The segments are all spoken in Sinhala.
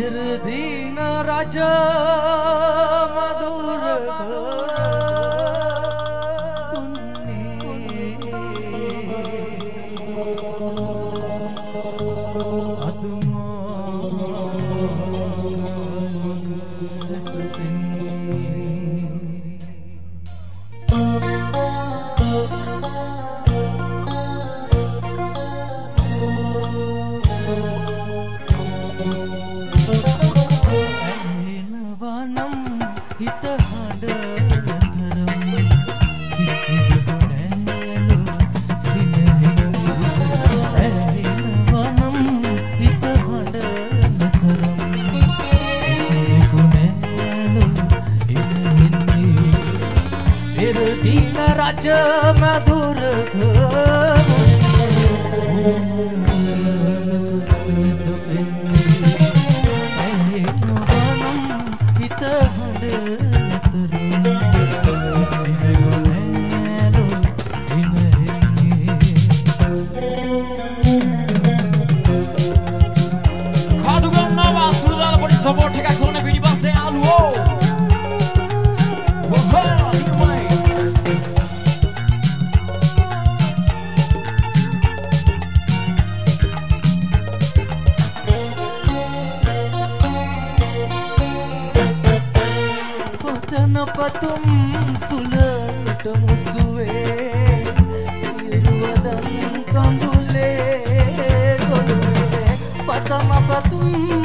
නිර්දීන රජ මදුරක උන්නේ අතුමෝ සැපතිනේ जमा පැවතුම් සුලට මුසුවේ ඉරුවදම් කඳුලේ ගොළුවේ පතම පතුම්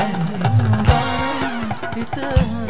ඇඳුම් හිතහා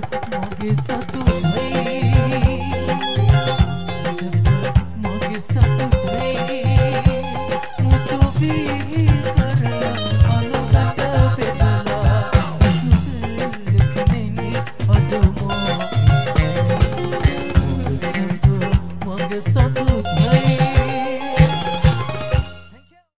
曲げさと